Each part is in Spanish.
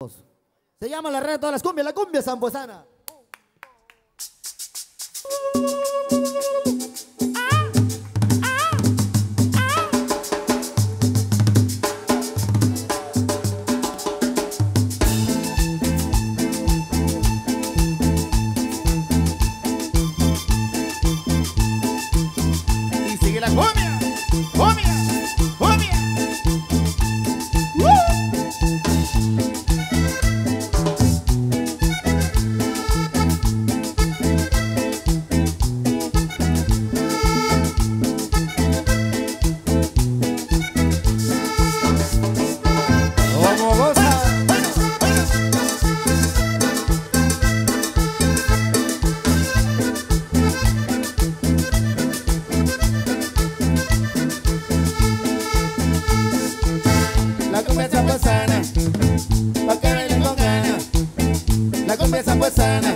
Se llama la red de todas las cumbias, la cumbia zampuesana. Cumbia zampuesana, pa' que bailen con ganas. La cumbia zampuesana,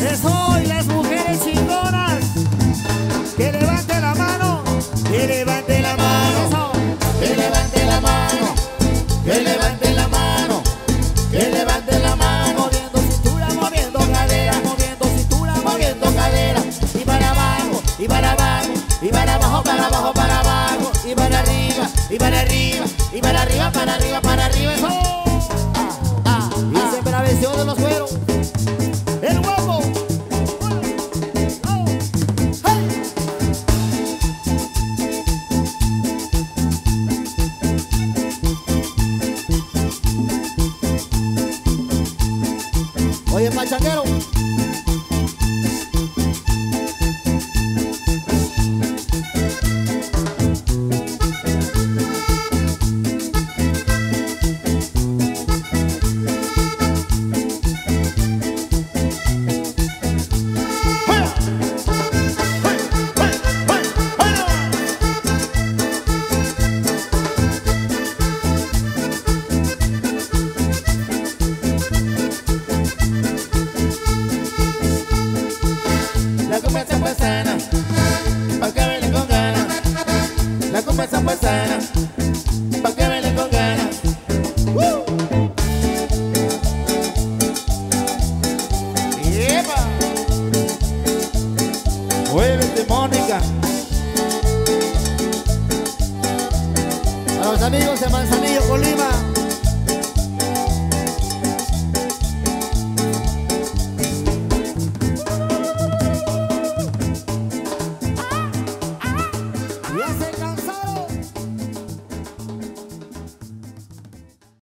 solteras. Eso, y las mujeres chingonas. Que levante la mano. Que levante la mano. Eso. Que levante la mano. Que levante la mano. Que levante la mano. Moviendo cintura, moviendo cadera, moviendo cintura, moviendo cadera. Y para abajo, y para abajo, y para abajo, para abajo, para abajo. Y para arriba, y para arriba, y para arriba, para arriba, para arriba. Eso. Ah, ah, y siempre la versión de los Oye, pachanguero. La zampuesana, pa' que bailen con ganas. ¡Woo! ¡Yepa! Muévete, Mónica. A los amigos de Manzanillo, Colima.